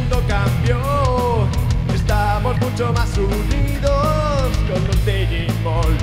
mundo cambió, estamos mucho más unidos con los Digimon